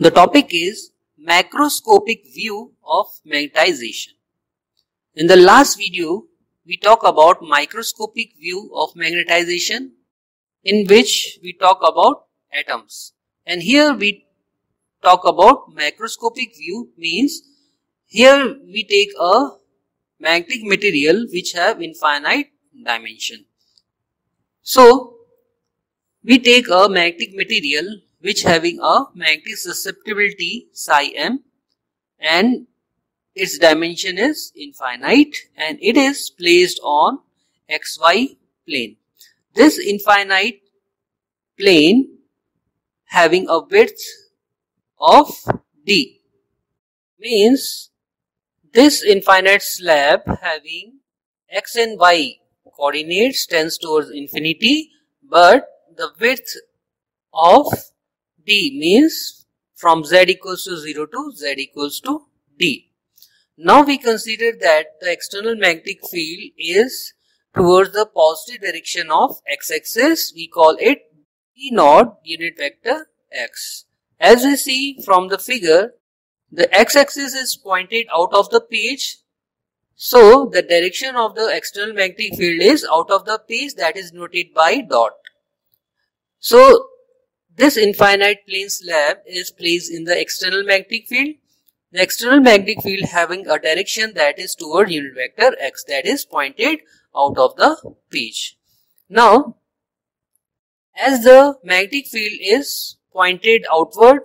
The topic is macroscopic view of magnetization. In the last video, we talk about microscopic view of magnetization in which we talk about atoms. And here we talk about macroscopic view means here we take a magnetic material which have infinite dimension. So we take a magnetic material which having a magnetic susceptibility psi m and its dimension is infinite and it is placed on xy plane. This infinite plane having a width of d means this infinite slab having x and y coordinates tends towards infinity but the width of d means from z equals to 0 to z equals to d. Now we consider that the external magnetic field is towards the positive direction of x-axis. We call it E naught unit vector x. As we see from the figure, the x-axis is pointed out of the page. So the direction of the external magnetic field is out of the page that is noted by dot. So this infinite plane slab is placed in the external magnetic field. The external magnetic field having a direction that is toward unit vector x that is pointed out of the page. Now as the magnetic field is pointed outward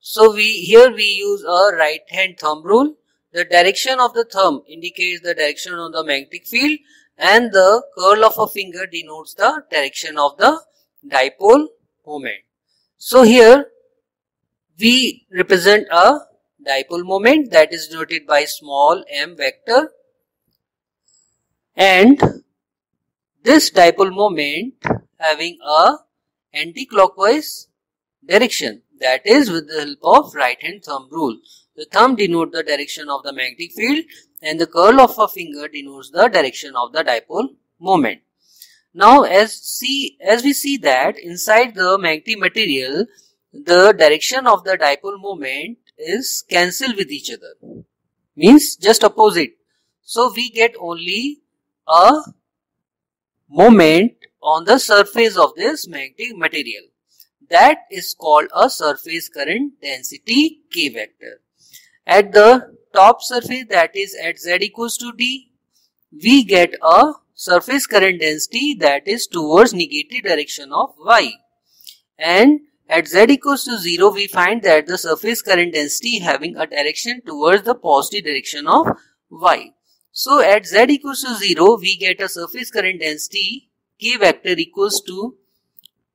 so we here we use a right hand thumb rule the direction of the thumb indicates the direction of the magnetic field and the curl of a finger denotes the direction of the dipole moment so here we represent a dipole moment that is denoted by small m vector and this dipole moment having a anti-clockwise direction that is with the help of right hand thumb rule. The thumb denotes the direction of the magnetic field and the curl of a finger denotes the direction of the dipole moment. Now as see as we see that inside the magnetic material the direction of the dipole moment is cancelled with each other means just opposite. So we get only a moment on the surface of this magnetic material. That is called a surface current density K vector. At the top surface that is at z equals to d, we get a surface current density that is towards negative direction of y. And at z equals to 0, we find that the surface current density having a direction towards the positive direction of y. So at z equals to 0, we get a surface current density k vector equals to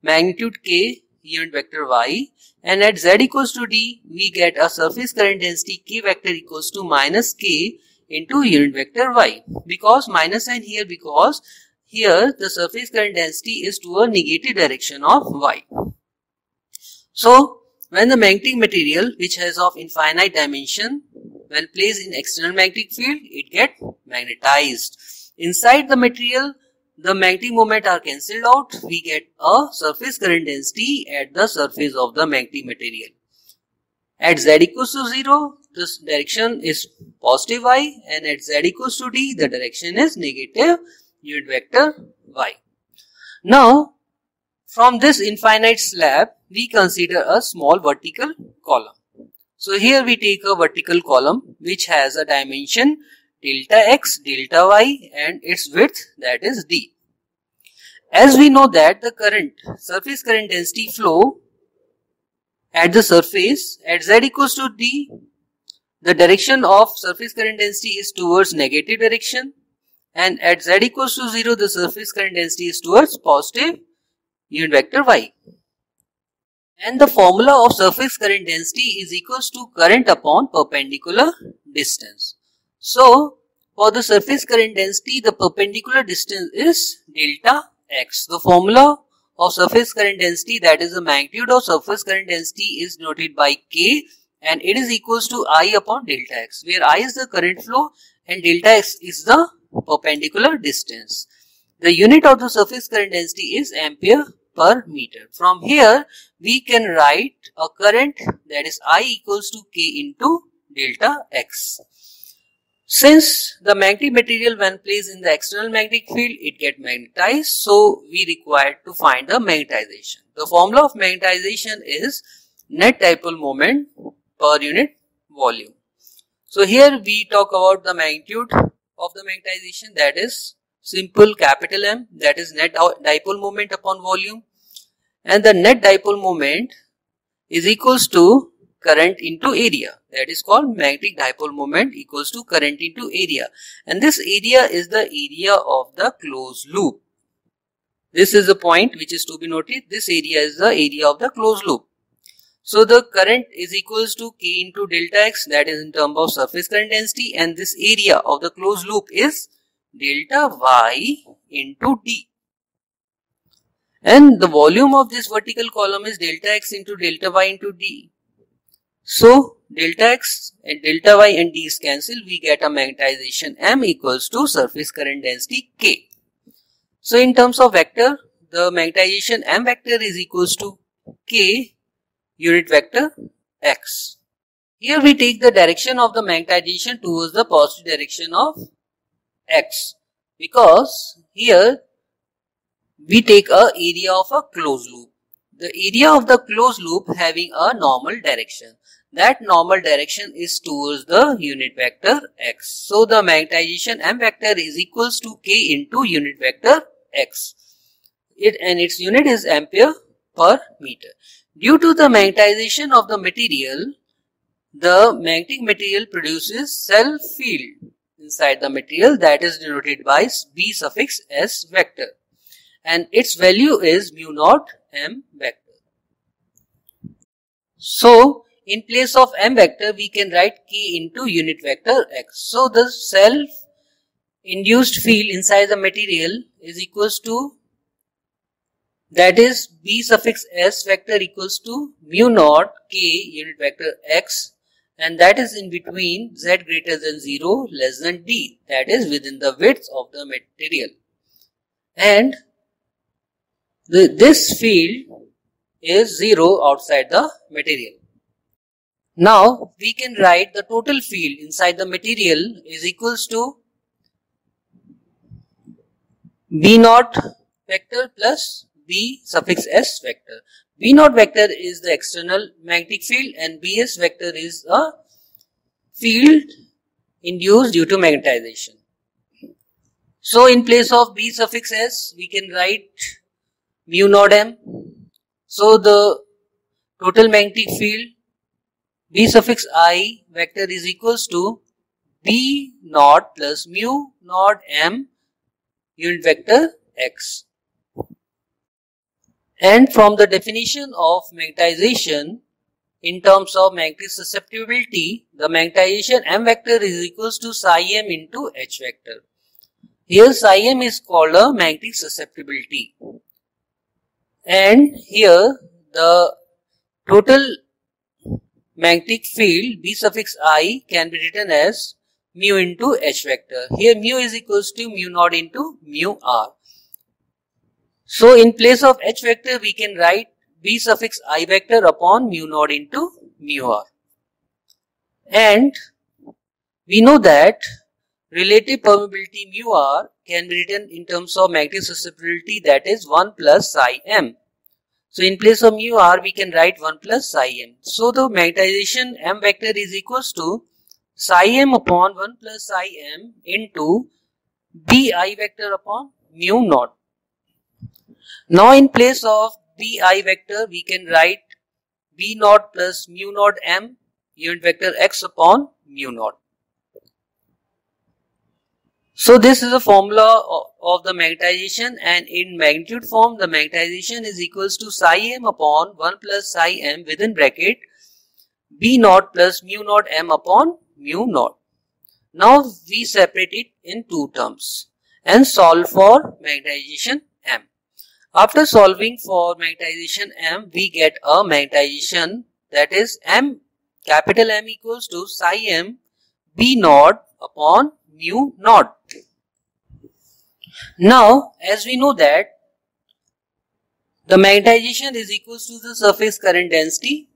magnitude k unit vector y and at z equals to d we get a surface current density k vector equals to minus k into unit vector y because minus sign here because here the surface current density is to a negative direction of y. So when the magnetic material which has of infinite dimension when placed in external magnetic field it get magnetized. Inside the material the magnetic moment are cancelled out, we get a surface current density at the surface of the magnetic material. At z equals to 0, this direction is positive y and at z equals to d, the direction is negative unit vector y. Now, from this infinite slab, we consider a small vertical column. So here we take a vertical column which has a dimension delta x, delta y and its width that is d. As we know that the current, surface current density flow at the surface at z equals to d, the direction of surface current density is towards negative direction and at z equals to 0 the surface current density is towards positive unit vector y. And the formula of surface current density is equals to current upon perpendicular distance. So, for the surface current density, the perpendicular distance is delta x. The formula of surface current density that is the magnitude of surface current density is noted by k and it is equals to I upon delta x where I is the current flow and delta x is the perpendicular distance. The unit of the surface current density is ampere per meter. From here, we can write a current that is I equals to K into delta X. Since the magnetic material when placed in the external magnetic field, it get magnetized. So, we require to find the magnetization. The formula of magnetization is net dipole moment per unit volume. So, here we talk about the magnitude of the magnetization that is simple capital M that is net dipole moment upon volume and the net dipole moment is equals to current into area that is called magnetic dipole moment equals to current into area and this area is the area of the closed loop. This is the point which is to be noted this area is the area of the closed loop. So the current is equals to K into delta X that is in terms of surface current density and this area of the closed loop is delta Y into D. And the volume of this vertical column is delta X into delta Y into D. So delta x and delta y and d is cancelled. We get a magnetization m equals to surface current density k. So in terms of vector, the magnetization m vector is equals to k unit vector x. Here we take the direction of the magnetization towards the positive direction of x because here we take a area of a closed loop. The area of the closed loop having a normal direction that normal direction is towards the unit vector x. So the magnetization m vector is equals to k into unit vector x. It and its unit is ampere per meter. Due to the magnetization of the material, the magnetic material produces self field inside the material that is denoted by b suffix s vector and its value is mu naught m vector. So in place of m vector, we can write k into unit vector x. So the self-induced field inside the material is equals to that is b suffix s vector equals to mu naught k unit vector x. And that is in between z greater than 0 less than d. That is within the width of the material. And the, this field is 0 outside the material. Now we can write the total field inside the material is equals to B naught vector plus B suffix S vector. B naught vector is the external magnetic field and BS vector is a field induced due to magnetization. So in place of B suffix S we can write mu naught M. So the total magnetic field b suffix i vector is equals to b naught plus mu naught m unit vector x. And from the definition of magnetization in terms of magnetic susceptibility, the magnetization m vector is equals to psi m into h vector. Here psi m is called a magnetic susceptibility. And here the total magnetic field B suffix i can be written as mu into h vector. Here mu is equals to mu naught into mu r. So in place of h vector we can write B suffix i vector upon mu naught into mu r. And we know that relative permeability mu r can be written in terms of magnetic susceptibility that is 1 plus psi m. So in place of mu r, we can write 1 plus psi m. So the magnetization m vector is equals to psi m upon 1 plus psi m into bi vector upon mu naught. Now in place of bi vector, we can write b naught plus mu naught m unit vector x upon mu naught. So this is a formula of the magnetization and in magnitude form the magnetization is equals to psi m upon 1 plus psi m within bracket b naught plus mu naught m upon mu naught. Now we separate it in two terms and solve for magnetization. After solving for magnetization m we get a magnetization that is m capital M equals to psi m b naught upon mu naught. Now, as we know that The magnetization is equals to the surface current density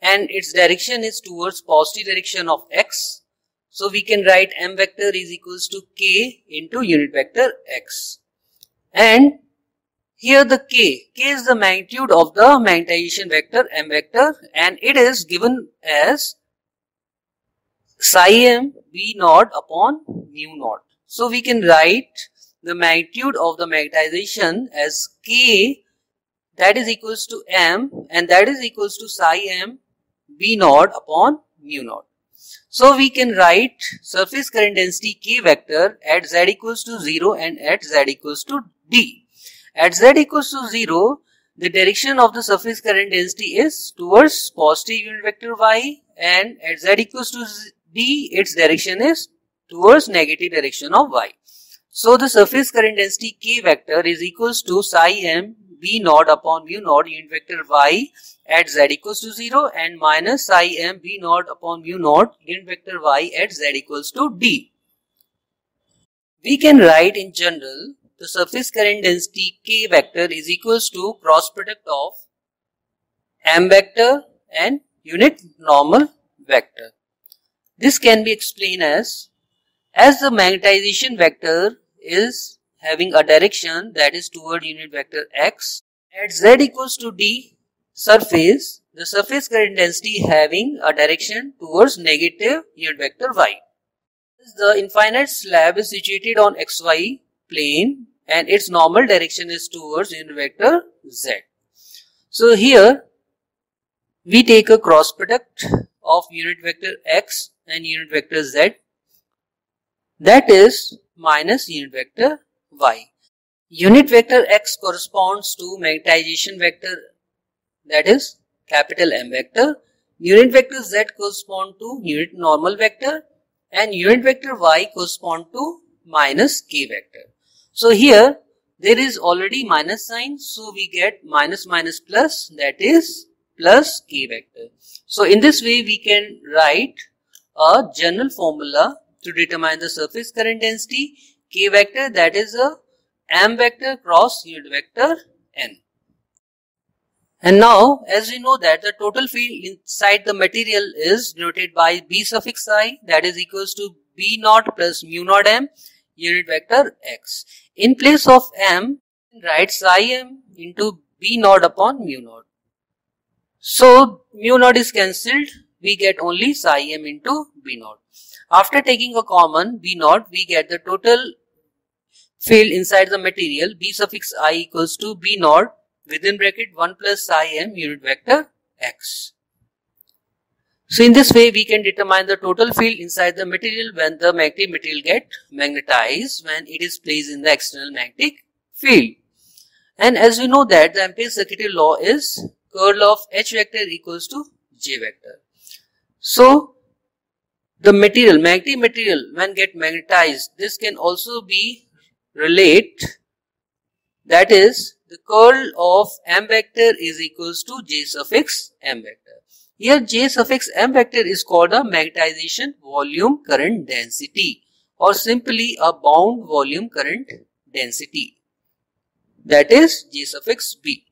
and its direction is towards positive direction of x. So we can write m vector is equals to k into unit vector x. And here the k, k is the magnitude of the magnetization vector m vector and it is given as psi m v naught upon mu naught. So we can write the magnitude of the magnetization as k that is equals to m and that is equals to psi m v naught upon mu naught. So we can write surface current density k vector at z equals to 0 and at z equals to d. At z equals to 0, the direction of the surface current density is towards positive unit vector y and at z equals to d, its direction is towards negative direction of y. So the surface current density k vector is equals to psi m v naught upon mu naught unit vector y at z equals to 0 and minus psi m v naught upon mu naught unit vector y at z equals to d. We can write in general the surface current density k vector is equals to cross product of m vector and unit normal vector. This can be explained as as the magnetization vector is having a direction that is toward unit vector x at z equals to d surface the surface current density having a direction towards negative unit vector y. The infinite slab is situated on xy plane and its normal direction is towards unit vector z. So here we take a cross product of unit vector x and unit vector z that is minus unit vector y. Unit vector x corresponds to magnetization vector that is capital M vector. Unit vector z correspond to unit normal vector and unit vector y correspond to minus k vector. So here there is already minus sign so we get minus minus plus that is plus k vector. So in this way we can write a general formula to determine the surface current density k vector that is a m vector cross unit vector n. And now as we know that the total field inside the material is denoted by b suffix i that is equals to b naught plus mu naught m unit vector x. In place of m write psi m into b naught upon mu naught. So mu naught is cancelled we get only psi m into b naught. After taking a common b naught, we get the total field inside the material b suffix i equals to b naught within bracket 1 plus psi m unit vector x. So in this way we can determine the total field inside the material when the magnetic material get magnetized when it is placed in the external magnetic field. And as we know that the Ampere's circuital law is curl of H vector equals to J vector. So the material, magnetic material when get magnetized, this can also be relate that is the curl of m vector is equals to j suffix m vector. Here j suffix m vector is called a magnetization volume current density or simply a bound volume current density that is j suffix b.